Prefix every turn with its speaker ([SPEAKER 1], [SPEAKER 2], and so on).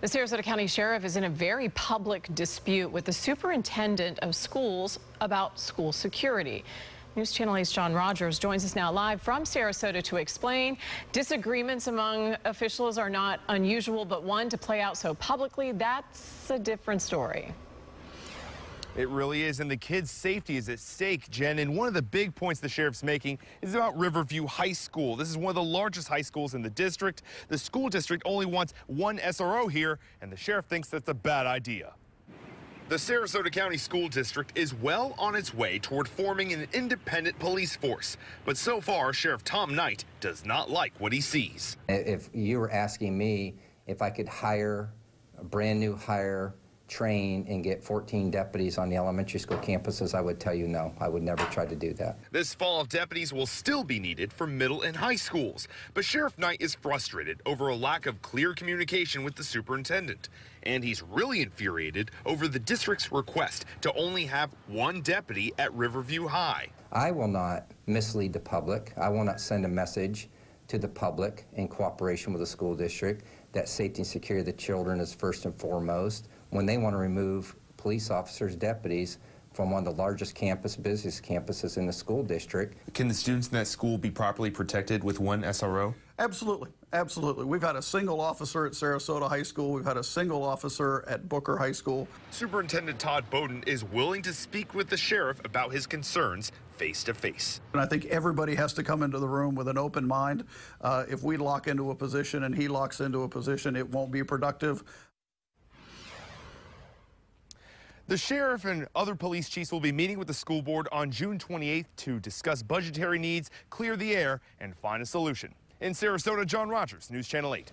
[SPEAKER 1] The Sarasota County Sheriff is in a very public dispute with the superintendent of schools about school security. News Channel 8's John Rogers joins us now live from Sarasota to explain. Disagreements among officials are not unusual, but one to play out so publicly, that's a different story.
[SPEAKER 2] It really is, and the kids' safety is at stake, Jen. And one of the big points the sheriff's making is about Riverview High School. This is one of the largest high schools in the district. The school district only wants one SRO here, and the sheriff thinks that's a bad idea. The Sarasota County School District is well on its way toward forming an independent police force. But so far, Sheriff Tom Knight does not like what he sees.
[SPEAKER 3] If you were asking me if I could hire a brand new hire train and get 14 deputies on the elementary school campuses, I would tell you no. I would never try to do that.
[SPEAKER 2] This fall, deputies will still be needed for middle and high schools. But Sheriff Knight is frustrated over a lack of clear communication with the superintendent. And he's really infuriated over the district's request to only have one deputy at Riverview High.
[SPEAKER 3] I will not mislead the public. I will not send a message to the public in cooperation with the school district that safety and security of the children is first and foremost when they want to remove police officers, deputies from one of the largest campus, busiest campuses in the school district.
[SPEAKER 4] Can the students in that school be properly protected with one SRO?
[SPEAKER 5] Absolutely, absolutely. We've had a single officer at Sarasota High School. We've had a single officer at Booker High School.
[SPEAKER 2] Superintendent Todd Bowden is willing to speak with the sheriff about his concerns face to face.
[SPEAKER 5] And I think everybody has to come into the room with an open mind. Uh, if we lock into a position and he locks into a position, it won't be productive.
[SPEAKER 2] The sheriff and other police chiefs will be meeting with the school board on June 28th to discuss budgetary needs, clear the air, and find a solution. In Sarasota, John Rogers, News Channel 8.